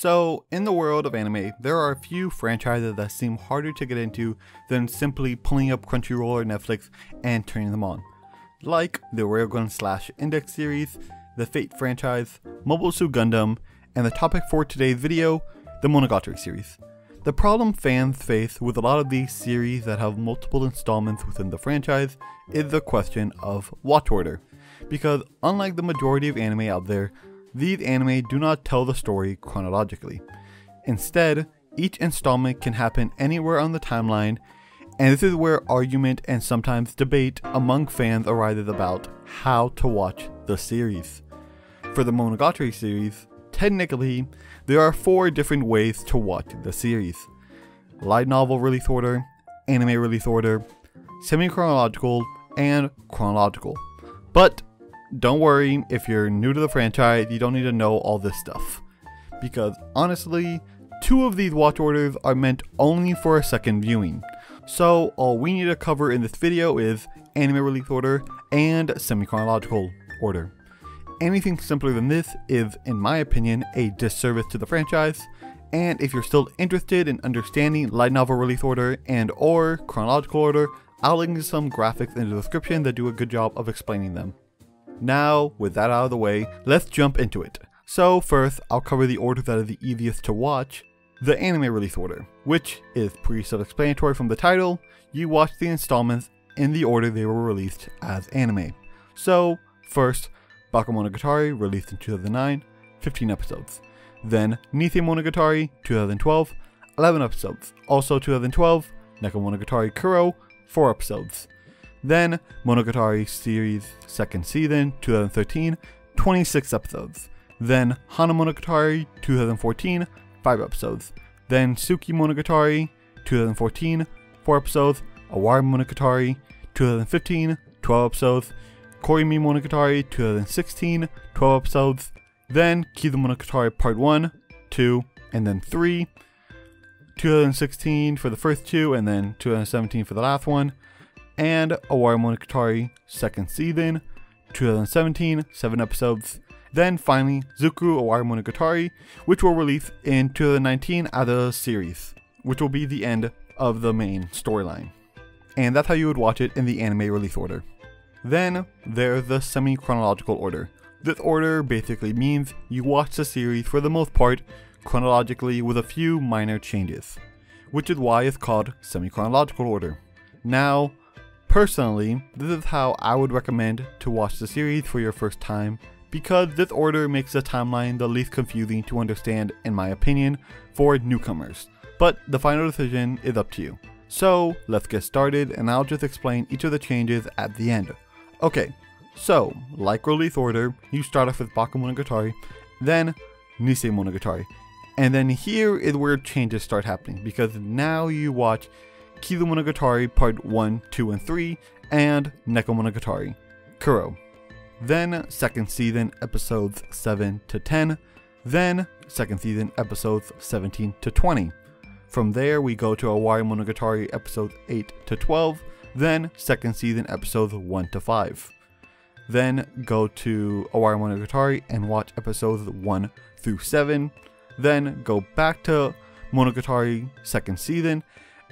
So, in the world of anime, there are a few franchises that seem harder to get into than simply pulling up Crunchyroll or Netflix and turning them on. Like the Railgun slash Index series, the Fate franchise, Mobile Suit Gundam, and the topic for today's video, the Monogatari series. The problem fans face with a lot of these series that have multiple installments within the franchise is the question of watch order. Because unlike the majority of anime out there, these anime do not tell the story chronologically. Instead, each installment can happen anywhere on the timeline, and this is where argument and sometimes debate among fans arises about how to watch the series. For the Monogatari series, technically, there are four different ways to watch the series light novel release order, anime release order, semi chronological, and chronological. But don't worry, if you're new to the franchise, you don't need to know all this stuff. Because honestly, two of these watch orders are meant only for a second viewing. So all we need to cover in this video is anime release order and semi-chronological order. Anything simpler than this is, in my opinion, a disservice to the franchise, and if you're still interested in understanding light novel release order and or chronological order, I'll link some graphics in the description that do a good job of explaining them. Now, with that out of the way, let's jump into it. So first, I'll cover the order that is the easiest to watch, the anime release order, which is pretty self-explanatory from the title, you watch the installments in the order they were released as anime. So, first, Bakemonogatari released in 2009, 15 episodes. Then, Nise Monogatari, 2012, 11 episodes. Also 2012, Nekomonogatari Kuro, 4 episodes. Then, Monogatari series second season, 2013, 26 episodes. Then, Hana Monogatari, 2014, 5 episodes. Then, Tsuki Monogatari, 2014, 4 episodes. Owari Monogatari, 2015, 12 episodes. Koyomi Monogatari, 2016, 12 episodes. Then, Kizu Monogatari Part 1, 2, and then 3. 2016 for the first two, and then 2017 for the last one and Owari Monogatari second season, 2017, 7 episodes. Then finally, Zoku Owari Monogatari, which will release in 2019 as a series, which will be the end of the main storyline. And that's how you would watch it in the anime release order. Then there's the semi chronological order. This order basically means you watch the series for the most part chronologically with a few minor changes, which is why it's called semi chronological order. Now, Personally, this is how I would recommend to watch the series for your first time, because this order makes the timeline the least confusing to understand in my opinion for newcomers. But the final decision is up to you. So let's get started and I'll just explain each of the changes at the end. Okay, so like release order, you start off with Bakemonogatari, then Nise Monogatari. And then here is where changes start happening because now you watch Kizu Monogatari Part 1, 2, and 3, and Nekomonogatari Kuro. Then, second season episodes 7 to 10, then, second season episodes 17 to 20. From there, we go to Owari Monogatari episodes 8 to 12, then, second season episodes 1 to 5. Then, go to Owari Monogatari and watch episodes 1 through 7. Then, go back to Monogatari second season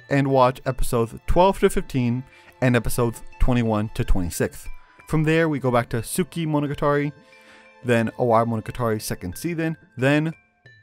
and watch episodes 12 to 15 and episodes 21 to 26. From there, we go back to Tsuki Monogatari, then Owari Monogatari second season, then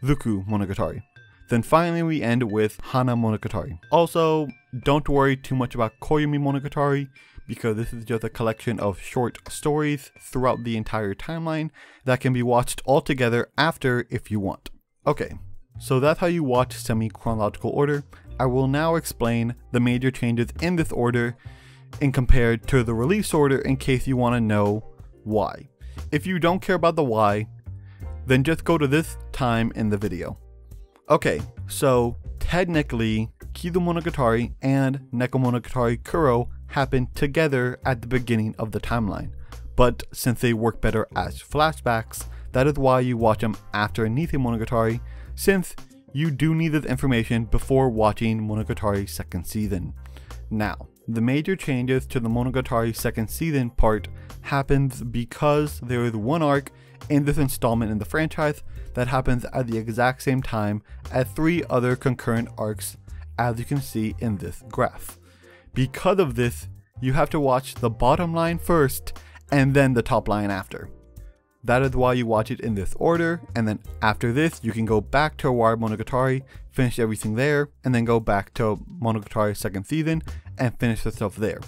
Zoku Monogatari. Then finally, we end with Hana Monogatari. Also, don't worry too much about Koyomi Monogatari because this is just a collection of short stories throughout the entire timeline that can be watched all together after if you want. Okay, so that's how you watch semi chronological order. I will now explain the major changes in this order and compared to the release order in case you want to know why. If you don't care about the why, then just go to this time in the video. Okay, so technically, Kizu Monogatari and Nekomonogatari Kuro happen together at the beginning of the timeline, but since they work better as flashbacks, that is why you watch them after Nise Monogatari, since you do need this information before watching Monogatari second season. Now, the major changes to the Monogatari second season part happens because there is one arc in this installment in the franchise that happens at the exact same time as three other concurrent arcs as you can see in this graph. Because of this, you have to watch the bottom line first and then the top line after. That is why you watch it in this order, and then after this, you can go back to Owari Monogatari, finish everything there, and then go back to Monogatari second season and finish the stuff there.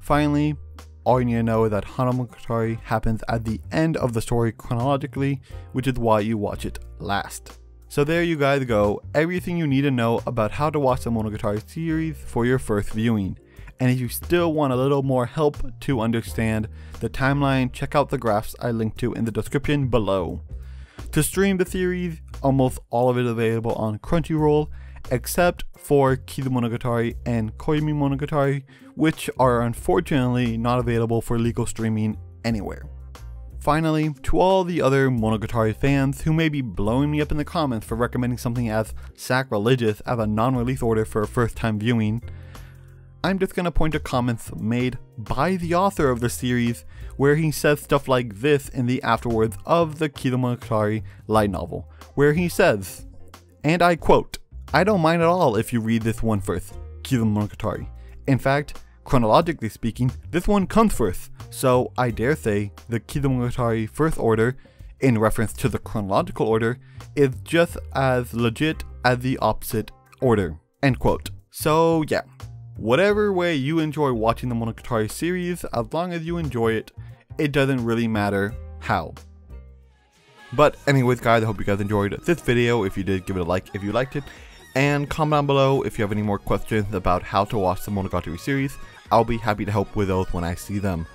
Finally, all you need to know is that Hana Monogatari happens at the end of the story chronologically, which is why you watch it last. So there you guys go, everything you need to know about how to watch the Monogatari series for your first viewing. And if you still want a little more help to understand the timeline, check out the graphs I linked to in the description below. To stream the series, almost all of it is available on Crunchyroll, except for Kizumonogatari and Koyomi Monogatari, which are unfortunately not available for legal streaming anywhere. Finally, to all the other Monogatari fans who may be blowing me up in the comments for recommending something as sacrilegious as a non-release order for a first time viewing, I'm just gonna point to comments made by the author of the series where he says stuff like this in the afterwords of the Kizumonogatari light novel, where he says, and I quote, I don't mind at all if you read this one first, Kizumonogatari. In fact, chronologically speaking, this one comes first, so I dare say the Kizumonogatari first order, in reference to the chronological order, is just as legit as the opposite order. End quote. So yeah, Whatever way you enjoy watching the Monogatari series, as long as you enjoy it, it doesn't really matter how. But anyways guys, I hope you guys enjoyed this video. If you did, give it a like if you liked it. And comment down below if you have any more questions about how to watch the Monogatari series. I'll be happy to help with those when I see them.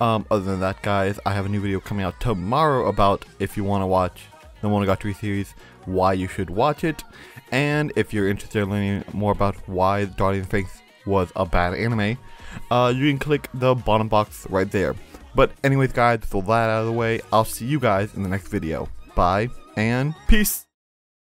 Um, other than that guys, I have a new video coming out tomorrow about if you want to watch the Monogatari series, why you should watch it. And if you're interested in learning more about why Darling Faith was a bad anime, uh, you can click the bottom box right there. But anyways guys, with all that out of the way, I'll see you guys in the next video. Bye, and peace!